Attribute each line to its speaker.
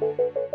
Speaker 1: Música